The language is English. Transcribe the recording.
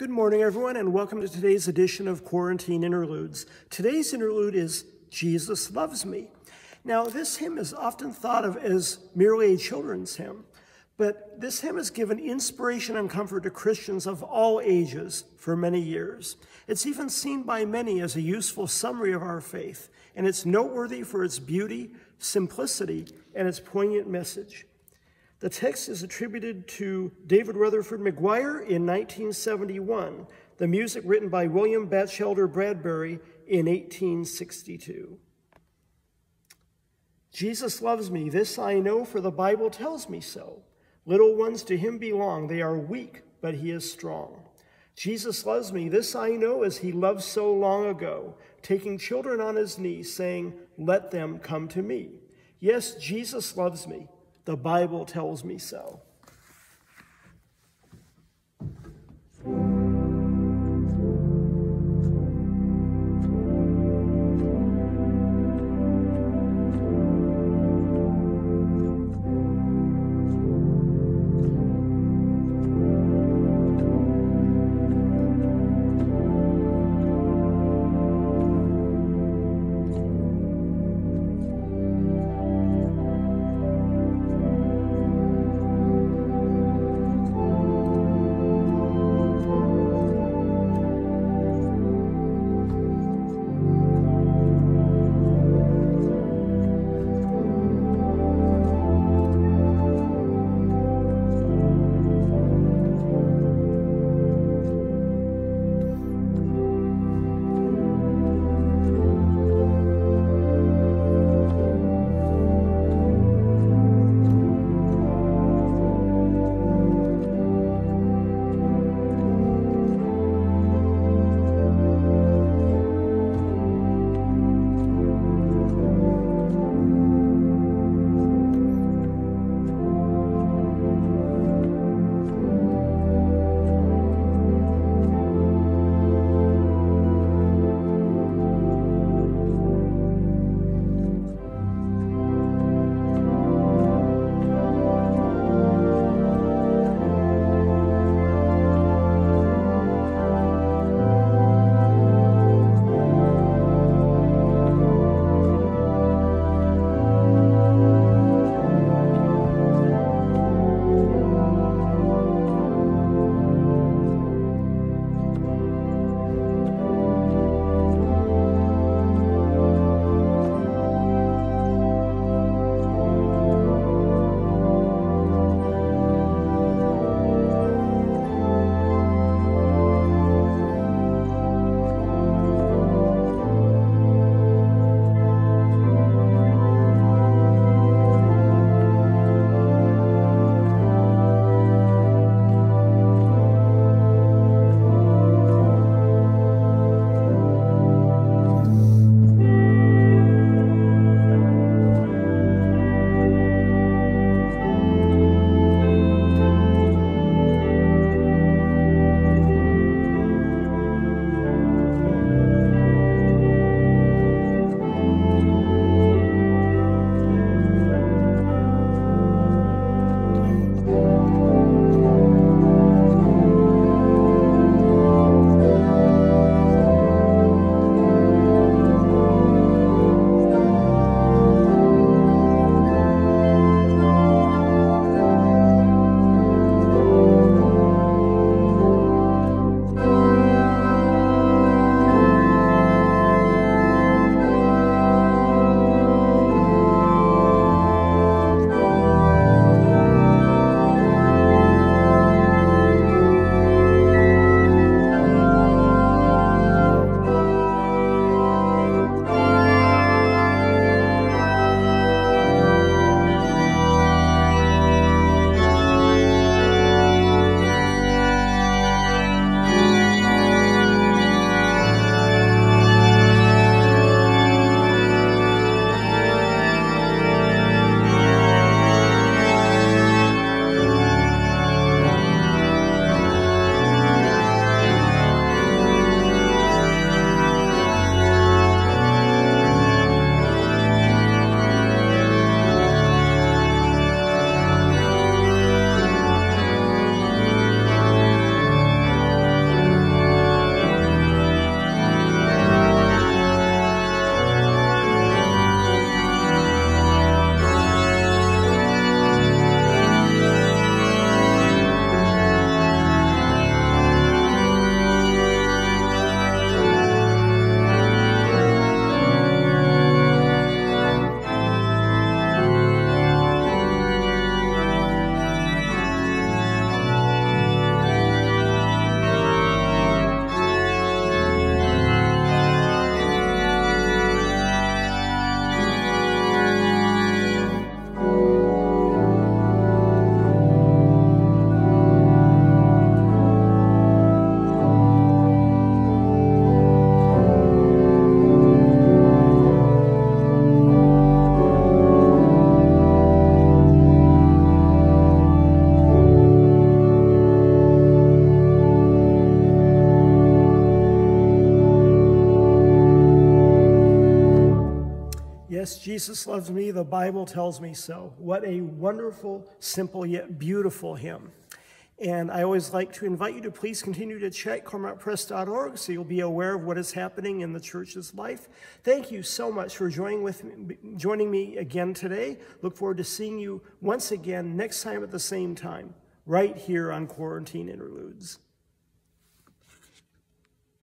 Good morning, everyone, and welcome to today's edition of Quarantine Interludes. Today's interlude is Jesus Loves Me. Now, this hymn is often thought of as merely a children's hymn, but this hymn has given inspiration and comfort to Christians of all ages for many years. It's even seen by many as a useful summary of our faith, and it's noteworthy for its beauty, simplicity, and its poignant message. The text is attributed to David Rutherford McGuire in 1971, the music written by William Batchelder Bradbury in 1862. Jesus loves me, this I know, for the Bible tells me so. Little ones to him belong, they are weak, but he is strong. Jesus loves me, this I know, as he loved so long ago, taking children on his knee, saying, Let them come to me. Yes, Jesus loves me. The Bible tells me so. Jesus loves me. The Bible tells me so. What a wonderful, simple, yet beautiful hymn. And I always like to invite you to please continue to check claremontpress.org so you'll be aware of what is happening in the church's life. Thank you so much for joining, with me, joining me again today. Look forward to seeing you once again next time at the same time, right here on Quarantine Interludes.